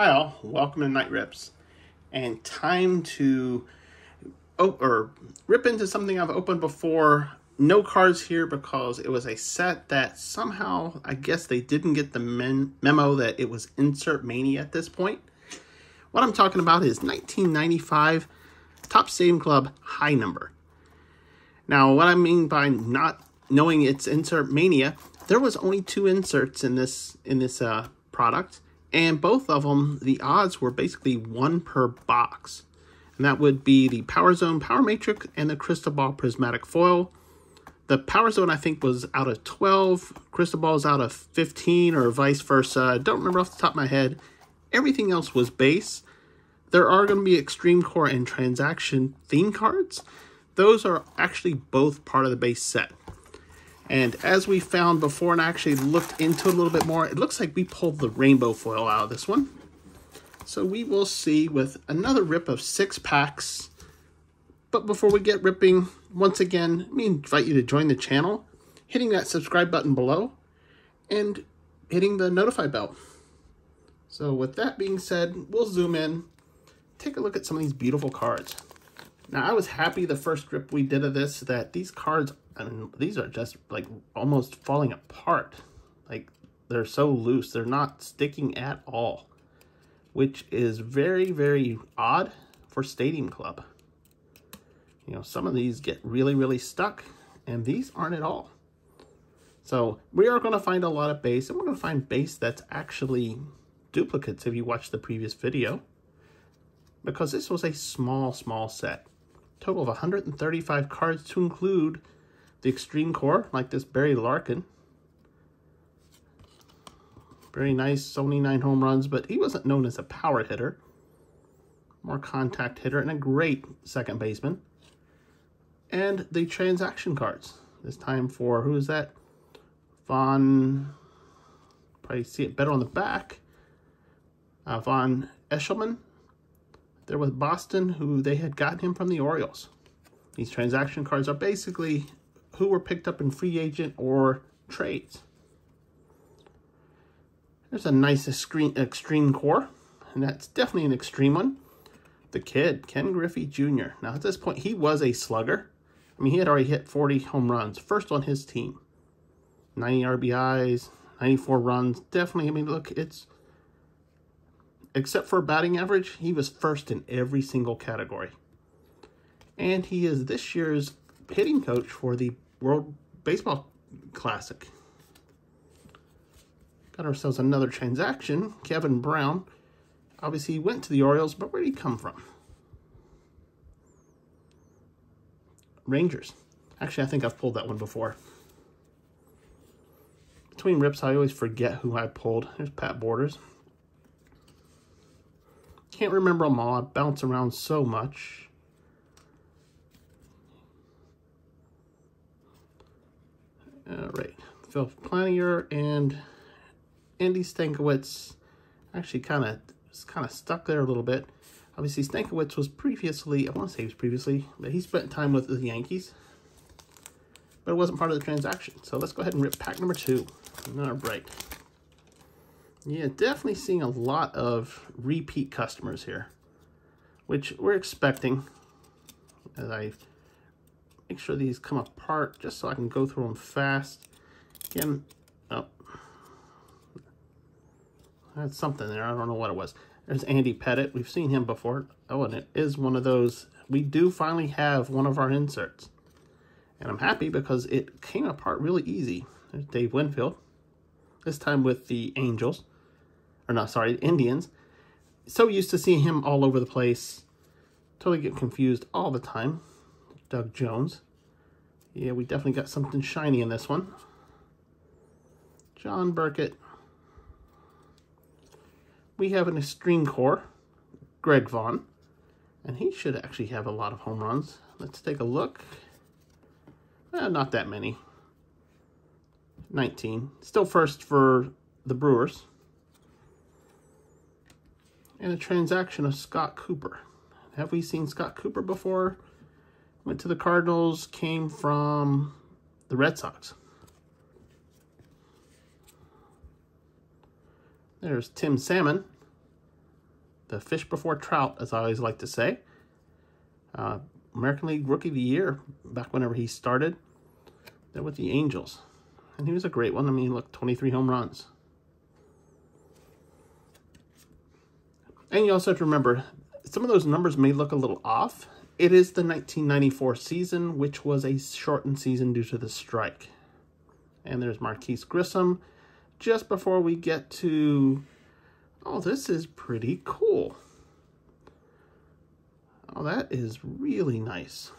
Hi all, welcome to Night Rips. And time to oh, or rip into something I've opened before. No cards here because it was a set that somehow, I guess they didn't get the memo that it was Insert Mania at this point. What I'm talking about is 1995 Topps Stadium Club High Number. Now, what I mean by not knowing it's Insert Mania, there was only two inserts in this in this uh, product and both of them, the odds were basically one per box. And that would be the Power Zone Power Matrix and the Crystal Ball Prismatic Foil. The Power Zone, I think, was out of 12. Crystal Ball's out of 15 or vice versa. I don't remember off the top of my head. Everything else was base. There are going to be Extreme Corps and Transaction theme cards. Those are actually both part of the base set. And as we found before and actually looked into it a little bit more, it looks like we pulled the rainbow foil out of this one. So we will see with another rip of six packs. But before we get ripping, once again, me invite you to join the channel, hitting that subscribe button below, and hitting the notify bell. So with that being said, we'll zoom in, take a look at some of these beautiful cards. Now, I was happy the first rip we did of this that these cards I mean, these are just like almost falling apart. Like they're so loose. They're not sticking at all, which is very, very odd for Stadium Club. You know, some of these get really, really stuck, and these aren't at all. So we are going to find a lot of base, and we're going to find base that's actually duplicates if you watch the previous video, because this was a small, small set. Total of 135 cards to include the extreme corps, like this Barry Larkin. Very nice, only nine home runs, but he wasn't known as a power hitter. More contact hitter and a great second baseman. And the transaction cards. This time for, who is that? Vaughn, probably see it better on the back. Uh, Vaughn Eshelman. There with Boston, who they had gotten him from the Orioles. These transaction cards are basically who were picked up in free agent or trades. There's a nice extreme, extreme corps, and that's definitely an extreme one. The kid, Ken Griffey Jr. Now, at this point, he was a slugger. I mean, he had already hit 40 home runs, first on his team. 90 RBIs, 94 runs. Definitely, I mean, look, it's... Except for batting average, he was first in every single category. And he is this year's hitting coach for the World Baseball Classic. Got ourselves another transaction. Kevin Brown. Obviously, he went to the Orioles, but where did he come from? Rangers. Actually, I think I've pulled that one before. Between rips, I always forget who I pulled. There's Pat Borders. Can't remember them all. I bounce around so much. All right, Phil Plantier and Andy Stankiewicz actually kind of kind of stuck there a little bit. Obviously, Stankiewicz was previously, I want to say he was previously, but he spent time with the Yankees. But it wasn't part of the transaction. So let's go ahead and rip pack number two. All right. Yeah, definitely seeing a lot of repeat customers here, which we're expecting as I make sure these come apart just so I can go through them fast. Again, oh, that's something there. I don't know what it was. There's Andy Pettitte. We've seen him before. Oh, and it is one of those. We do finally have one of our inserts. And I'm happy because it came apart really easy. There's Dave Winfield. This time with the Angels. Or not, sorry, Indians. So used to seeing him all over the place. Totally get confused all the time. Doug Jones. Yeah, we definitely got something shiny in this one. John Burkett. We have an Extreme Corps, Greg Vaughn. And he should actually have a lot of home runs. Let's take a look. Eh, not that many. 19. Still first for the Brewers. And a transaction of Scott Cooper. Have we seen Scott Cooper before? Went to the Cardinals, came from the Red Sox. There's Tim Salmon. the fish before trout, as I always like to say. Uh, American League Rookie of the Year, back whenever he started, there with the Angels. And he was a great one. I mean, look, 23 home runs. And you also have to remember, some of those numbers may look a little off. It is the 1994 season, which was a shortened season due to the strike. And there's Marquis Grissom. Just before we get to, oh, this is pretty cool. Oh, that is really nice.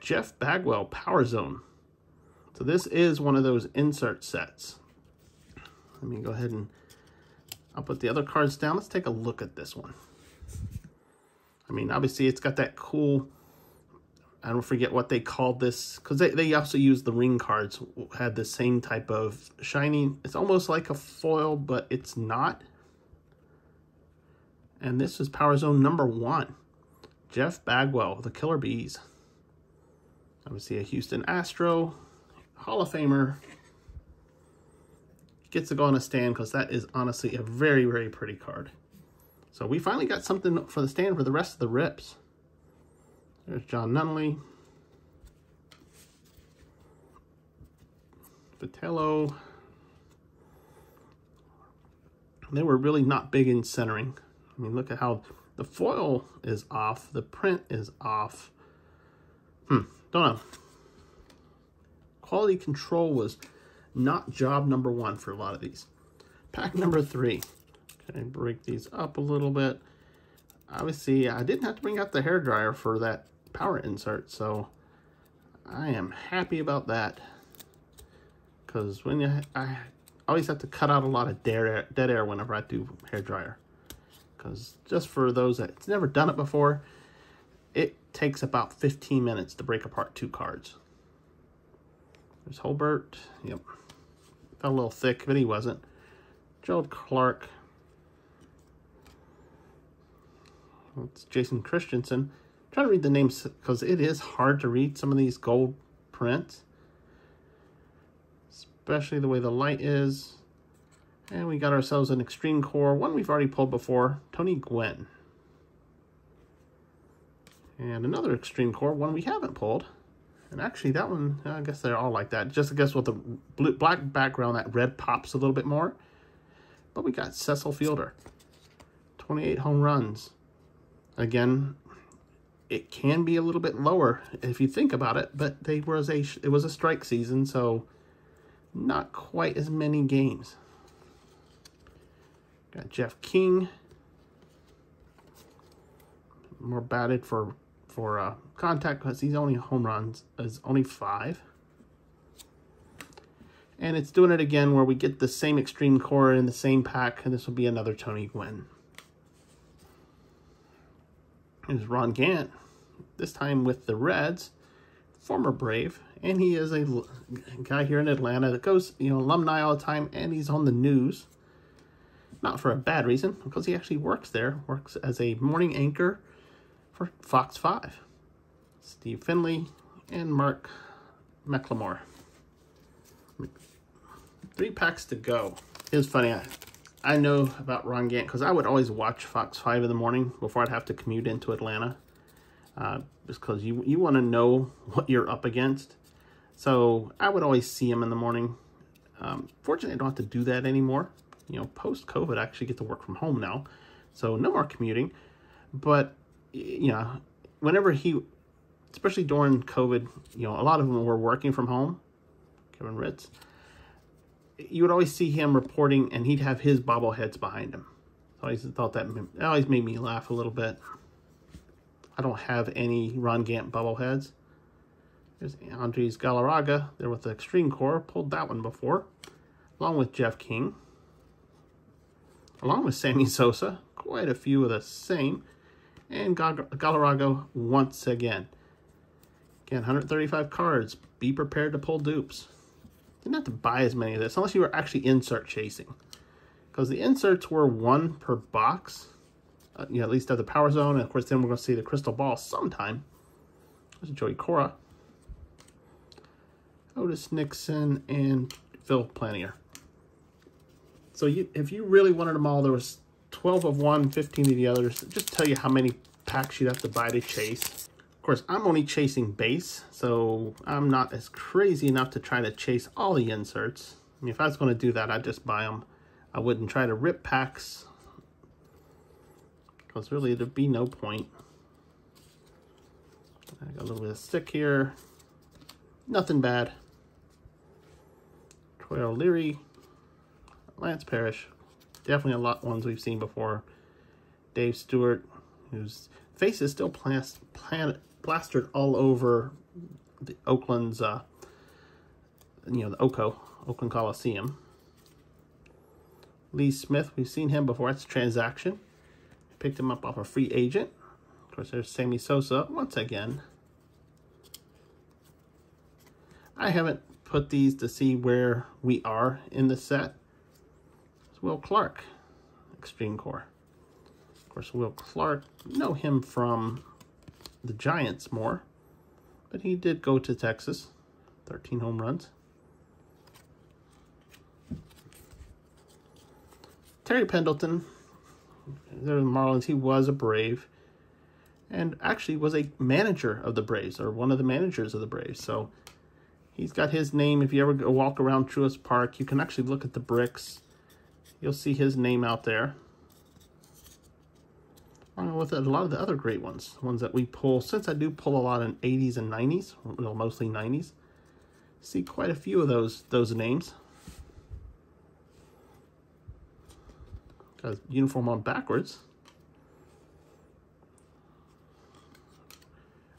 Jeff Bagwell, Power Zone. So this is one of those insert sets. Let me go ahead and I'll put the other cards down. Let's take a look at this one. I mean, obviously it's got that cool, I don't forget what they called this, because they, they also use the ring cards, had the same type of shining. It's almost like a foil, but it's not. And this is Power Zone number one. Jeff Bagwell, the Killer Bees. Obviously a Houston Astro, Hall of Famer. Gets to go on a stand because that is honestly a very, very pretty card. So we finally got something for the stand for the rest of the rips. There's Jon Nunnally. Vitiello. They were really not big in centering. I mean, look at how the foil is off. The print is off. Hmm, don't know. Quality control was not job number one for a lot of these. Pack number three. Okay, break these up a little bit. Obviously, I didn't have to bring out the hair dryer for that power insert, so I am happy about that. Because when you, I always have to cut out a lot of dead air, dead air whenever I do hair dryer. Because just for those that's never done it before, it takes about 15 minutes to break apart two cards. There's Holbert. Yep. A little thick, but he wasn't. Jerald Clark. It's Jason Christiansen. I'm trying to read the names because it is hard to read some of these gold prints. Especially the way the light is. And we got ourselves an Extreme Corps, one we've already pulled before, Tony Gwynn. And another Extreme Corps, one we haven't pulled. And actually that one, I guess they're all like that. Just I guess with the blue, black background, that red pops a little bit more. But we got Cecil Fielder. 28 home runs. Again, it can be a little bit lower if you think about it, but they was a it was a strike season, so not quite as many games. Got Jeff King. More batted for for uh, contact because he's only home runs is only five. And it's doing it again where we get the same extreme corps in the same pack, and this will be another Tony Gwynn. Here's Ron Gant, this time with the Reds, former Brave, and he is a guy here in Atlanta that goes, you know, alumni all the time, and he's on the news. Not for a bad reason, because he actually works there, works as a morning anchor for Fox 5. Steve Finley and Mark McLemore. Three packs to go. It was funny. I, I know about Ron Gant because I would always watch Fox 5 in the morning before I'd have to commute into Atlanta. Uh, just because you, you want to know what you're up against. So I would always see him in the morning. Um, fortunately, I don't have to do that anymore. You know, post-COVID, I actually get to work from home now. So no more commuting. But you know, whenever he, especially during COVID, you know, a lot of them were working from home, Kevin Ritz, you would always see him reporting and he'd have his bobbleheads behind him. So I always thought that, that always made me laugh a little bit. I don't have any Ron Gant bobbleheads. There's Andres Galarraga there with the Extreme Corps. Pulled that one before. Along with Jeff King. Along with Sammy Sosa. Quite a few of the same and Galarraga once again. Again, 135 cards. Be prepared to pull dupes. Didn't have to buy as many of this unless you were actually insert chasing. Because the inserts were one per box. Uh, you know, at least at the Power Zone. And of course, then we're going to see the Crystal Ball sometime. There's Joey Cora. Otis Nixon and Phil Plantier. So you, if you really wanted them all, there was 12 of one, 15 of the others. Just tell you how many packs you'd have to buy to chase. Of course, I'm only chasing base, so I'm not as crazy enough to try to chase all the inserts. I mean, if I was going to do that, I'd just buy them. I wouldn't try to rip packs because really there'd be no point. I got a little bit of stick here. Nothing bad. Troy O'Leary, Lance Parrish, definitely a lot ones we've seen before. Dave Stewart, whose face is still plastered all over the Oakland's, uh, you know, the OCO, Oakland Coliseum. Lee Smith, we've seen him before. It's transaction. Picked him up off a free agent. Of course, there's Sammy Sosa once again. I haven't put these to see where we are in the set. Will Clark, Extreme Corps. Of course, Will Clark, know him from the Giants more, but he did go to Texas, 13 home runs. Terry Pendleton, the Marlins, he was a Brave and actually was a manager of the Braves or one of the managers of the Braves. So He's got his name. If you ever go walk around Truist Park, you can actually look at the bricks. You'll see his name out there. Along with a lot of the other great ones, ones that we pull. Since I do pull a lot in 80s and 90s, well, mostly 90s, see quite a few of those those names. Got his uniform on backwards.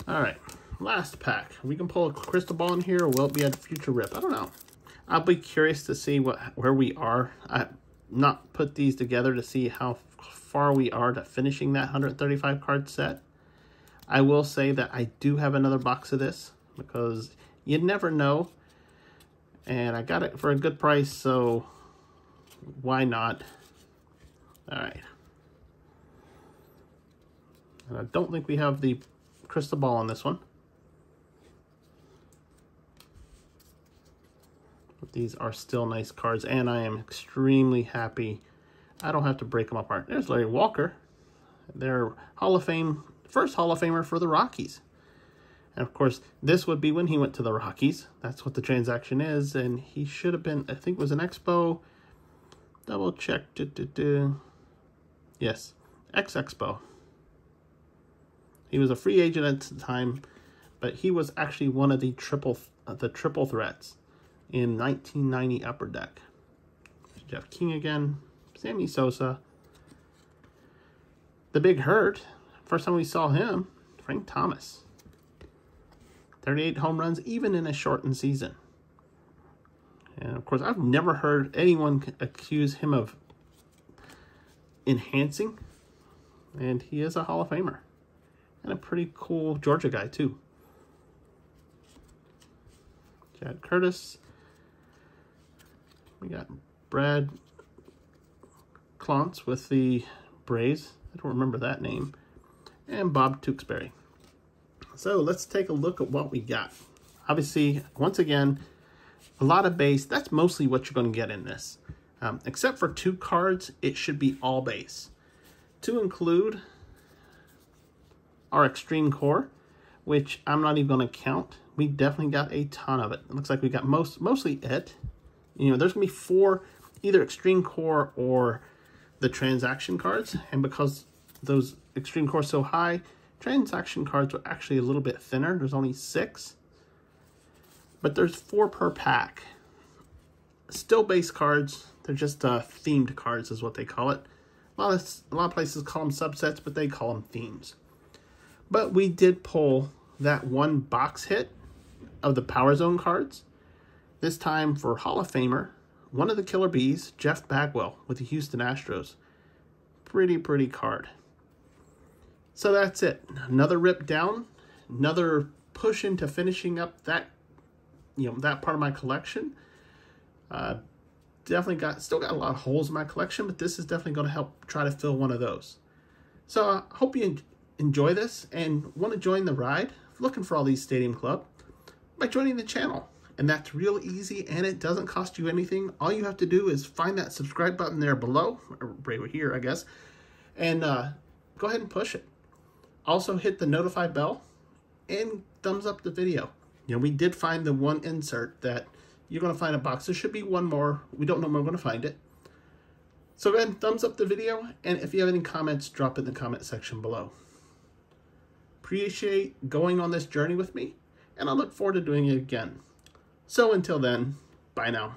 All right last pack. We can pull a crystal ball in here, or will it be a future rip? I don't know. I'll be curious to see what where we are. I not put these together to see how far we are to finishing that 135 card set. I will say that I do have another box of this because you never know. And I got it for a good price, so why not? All right. And I don't think we have the crystal ball on this one. These are still nice cards, and I am extremely happy. I don't have to break them apart. There's Larry Walker. Their Hall of Fame, first Hall of Famer for the Rockies. And of course, this would be when he went to the Rockies. That's what the transaction is. And he should have been, I think it was an Expo. Double check. Do, do, do. Yes, X-Expo. He was a free agent at the time, but he was actually one of the triple the triple threats in 1990 Upper Deck. Jeff King again, Sammy Sosa. The Big Hurt, first time we saw him, Frank Thomas. 38 home runs, even in a shortened season. And of course, I've never heard anyone accuse him of enhancing. And he is a Hall of Famer. And a pretty cool Georgia guy, too. Chad Curtis. We got Brad Clontz with the Braves. I don't remember that name. And Bob Tewksbury. So let's take a look at what we got. Obviously, once again, a lot of base. That's mostly what you're going to get in this. Um, except for two cards, it should be all base. To include our Extreme Corps, which I'm not even going to count. We definitely got a ton of it. It looks like we got most mostly it. You know, there's going to be four, either Extreme Corps or the transaction cards. And because those Extreme Corps so high, transaction cards are actually a little bit thinner. There's only six. But there's four per pack. Still base cards. They're just uh, themed cards is what they call it. A lot, of, a lot of places call them subsets, but they call them themes. But we did pull that one box hit of the Power Zone cards. This time for Hall of Famer, one of the Killer Bees, Jeff Bagwell with the Houston Astros. Pretty, pretty card. So that's it. Another rip down, another push into finishing up that, you know, that part of my collection. Uh, definitely got, still got a lot of holes in my collection, but this is definitely going to help try to fill one of those. So I uh, hope you enjoy this and want to join the ride, looking for all these Stadium Club, by joining the channel And that's real easy and it doesn't cost you anything. All you have to do is find that subscribe button there below, right here, I guess, and uh, go ahead and push it. Also hit the notify bell and thumbs up the video. You know, we did find the one insert that you're going to find a box. There should be one more. We don't know when we're going to find it. So go ahead and thumbs up the video, and if you have any comments, drop in the comment section below. Appreciate going on this journey with me, and I look forward to doing it again. So until then, bye now.